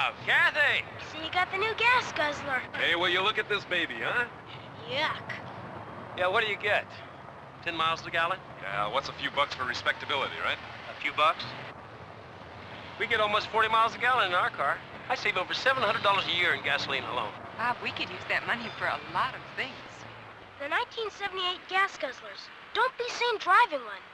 job! Kathy. So you got the new gas guzzler. Hey, will you look at this baby, huh? Yuck. Yeah, what do you get? 10 miles a gallon? Yeah, what's a few bucks for respectability, right? A few bucks? We get almost 40 miles a gallon in our car. I save over $700 a year in gasoline alone. Bob, we could use that money for a lot of things. The 1978 gas guzzlers. Don't be seen driving one.